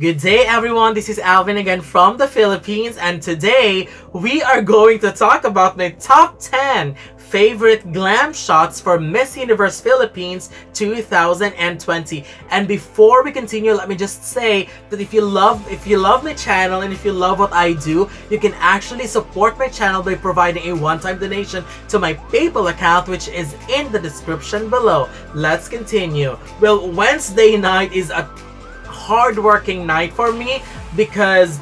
Good day everyone, this is Alvin again from the Philippines and today we are going to talk about my top 10 favorite glam shots for Miss Universe Philippines 2020. And before we continue, let me just say that if you love if you love my channel and if you love what I do, you can actually support my channel by providing a one-time donation to my PayPal account which is in the description below. Let's continue. Well, Wednesday night is a hardworking night for me because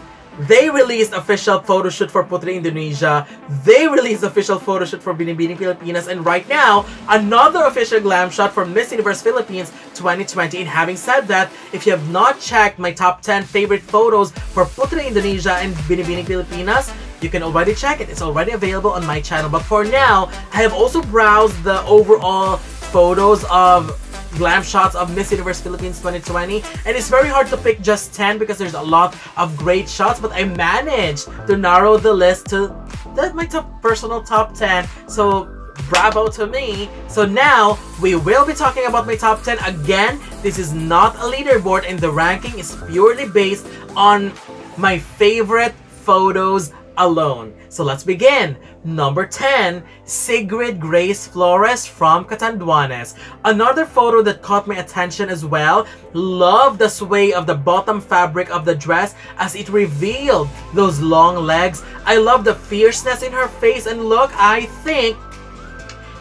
they released official photo shoot for Putri Indonesia. They released official photo shoot for Binibining Pilipinas. And right now, another official glam shot for Miss Universe Philippines 2020. And having said that, if you have not checked my top 10 favorite photos for Putri Indonesia and Binibining Pilipinas, you can already check it. It's already available on my channel. But for now, I have also browsed the overall photos of glam shots of Miss Universe Philippines 2020 and it's very hard to pick just 10 because there's a lot of great shots but I managed to narrow the list to the, my top personal top 10 so bravo to me. So now, we will be talking about my top 10. Again, this is not a leaderboard and the ranking is purely based on my favorite photos alone. So let's begin. Number 10, Sigrid Grace Flores from Catanduanes. Another photo that caught my attention as well. Love the sway of the bottom fabric of the dress as it revealed those long legs. I love the fierceness in her face and look, I think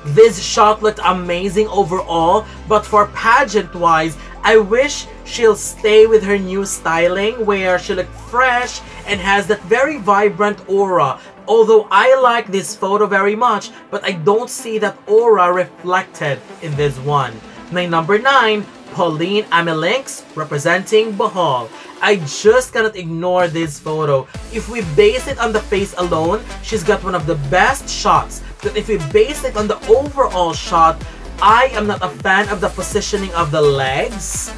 this shot looked amazing overall, but for pageant-wise, I wish she'll stay with her new styling where she looked fresh and has that very vibrant aura. Although I like this photo very much, but I don't see that aura reflected in this one. My number 9, Pauline Amelinckx representing Bohol. I just cannot ignore this photo. If we base it on the face alone, she's got one of the best shots. But if we base it on the overall shot, I am not a fan of the positioning of the legs.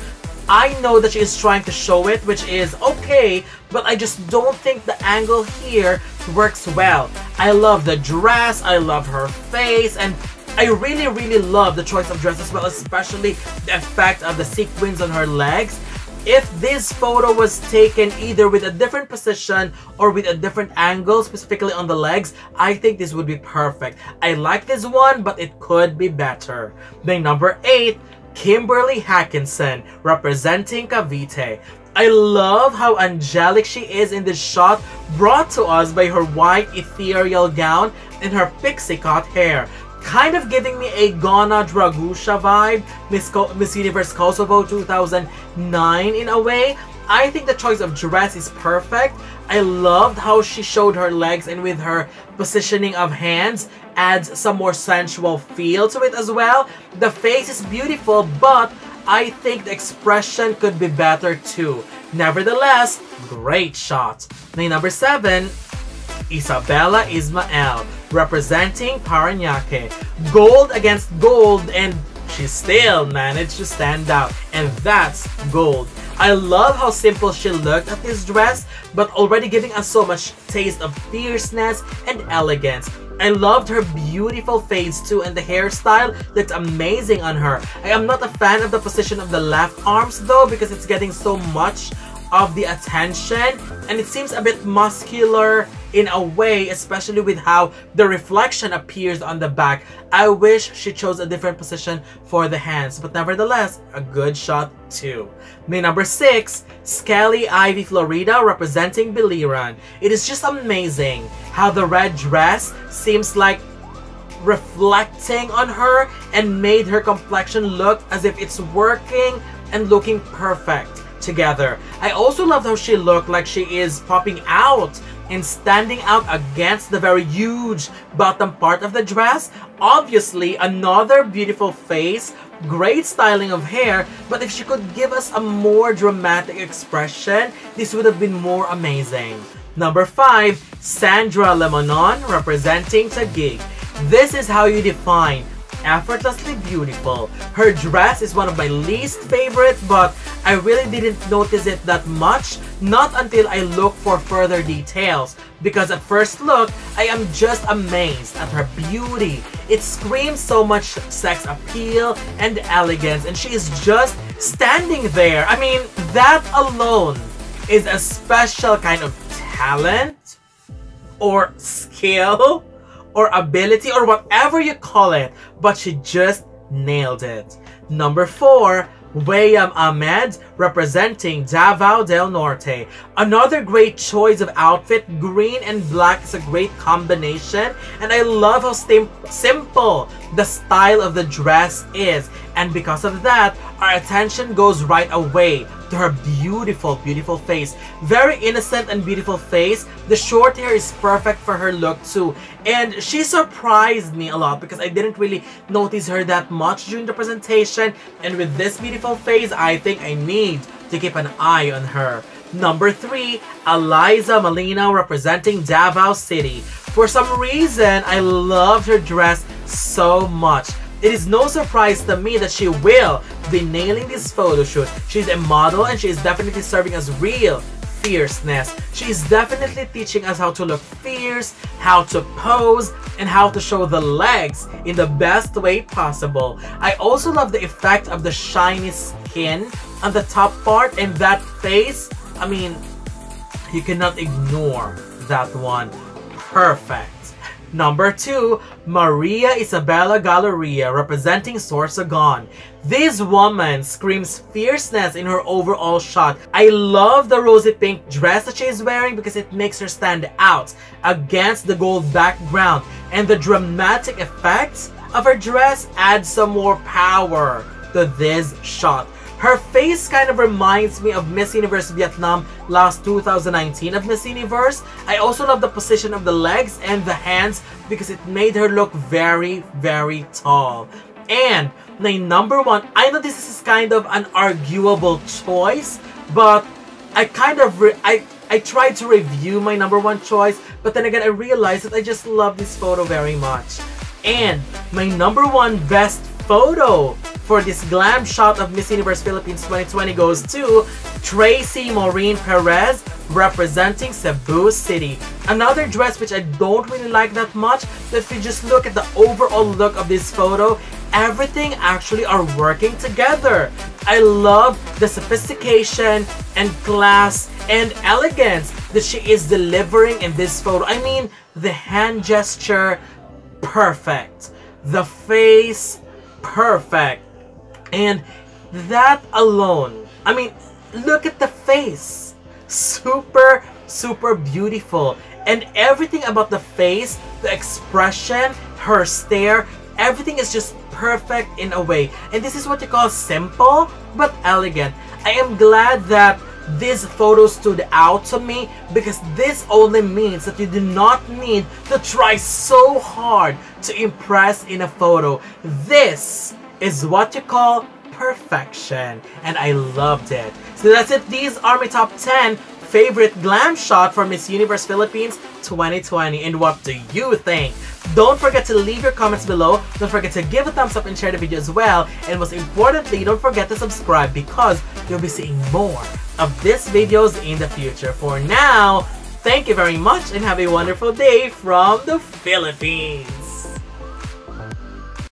I know that she is trying to show it, which is okay, but I just don't think the angle here works well. I love the dress, I love her face, and I really, really love the choice of dress as well, especially the effect of the sequins on her legs. If this photo was taken either with a different position or with a different angle, specifically on the legs, I think this would be perfect. I like this one, but it could be better. Then number 8, Kimberly Hakenson, representing Cavite. I love how angelic she is in this shot brought to us by her white ethereal gown and her pixie cut hair kind of giving me a Gona Dragusha vibe, Miss, Co Miss Universe Kosovo 2009 in a way. I think the choice of dress is perfect. I loved how she showed her legs and with her positioning of hands adds some more sensual feel to it as well. The face is beautiful, but I think the expression could be better too. Nevertheless, great shot. My number 7, Ysabella Ysmael representing Parañaque. Gold against gold and she still managed to stand out and that's gold. I love how simple she looked at this dress but already giving us so much taste of fierceness and elegance. I loved her beautiful face too and the hairstyle looked amazing on her. I am not a fan of the position of the left arms though because it's getting so much of the attention and it seems a bit muscular in a way, especially with how the reflection appears on the back. I wish she chose a different position for the hands, but nevertheless, a good shot too. My number 6, Skelly Ivy Florida representing Biliran. It is just amazing how the red dress seems like reflecting on her and made her complexion look as if it's working and looking perfect together. I also loved how she looked like she is popping out and standing out against the very huge bottom part of the dress. Obviously, another beautiful face, great styling of hair, but if she could give us a more dramatic expression, this would have been more amazing. Number 5, Sandra Lemonon representing Taguig. This is how you define effortlessly beautiful. Her dress is one of my least favorite, but I really didn't notice it that much, not until I look for further details. Because at first look, I am just amazed at her beauty. It screams so much sex appeal and elegance, and she is just standing there. I mean, that alone is a special kind of talent or skill or ability or whatever you call it, but she just nailed it. Number four, Weam Ahmed representing Davao del Norte. Another great choice of outfit. Green and black is a great combination. And I love how sim simple the style of the dress is. And because of that, our attention goes right away to her beautiful, beautiful face. Very innocent and beautiful face. The short hair is perfect for her look too. And she surprised me a lot because I didn't really notice her that much during the presentation. And with this beautiful face, I think I need to keep an eye on her. Number 3, Alaiza Malinao representing Davao City. For some reason, I loved her dress so much. It is no surprise to me that she will be nailing this photo shoot. She's a model and she is definitely serving as real fierceness. She is definitely teaching us how to look fierce, how to pose, and how to show the legs in the best way possible. I also love the effect of the shiny skin on the top part and that face. I mean, you cannot ignore that one. Perfect. Number 2, Maria Isabela Galeria representing Sorsogon. This woman screams fierceness in her overall shot. I love the rosy pink dress that she is wearing because it makes her stand out against the gold background and the dramatic effects of her dress add some more power to this shot. Her face kind of reminds me of Miss Universe Vietnam last 2019 of Miss Universe. I also love the position of the legs and the hands because it made her look very, very tall. And my number one, I know this is kind of an arguable choice, but I kind of, I, I tried to review my number one choice, but then again, I realized that I just love this photo very much. And my number one best photo for this glam shot of Miss Universe Philippines 2020 goes to Tracy Maureen Perez representing Cebu City. Another dress which I don't really like that much, but if you just look at the overall look of this photo, everything actually are working together. I love the sophistication and class and elegance that she is delivering in this photo. I mean, the hand gesture, perfect. The face, perfect. And that alone, I mean, look at the face. Super, super beautiful. And everything about the face, the expression, her stare, everything is just perfect in a way. And this is what you call simple but elegant. I am glad that this photo stood out to me because this only means that you do not need to try so hard to impress in a photo. This is what you call perfection and I loved it. So that's it. These are my top 10 favorite glam shot for Miss Universe Philippines 2020 and what do you think? Don't forget to leave your comments below. Don't forget to give a thumbs up and share the video as well. And most importantly, don't forget to subscribe because you'll be seeing more of these videos in the future. For now, thank you very much and have a wonderful day from the Philippines.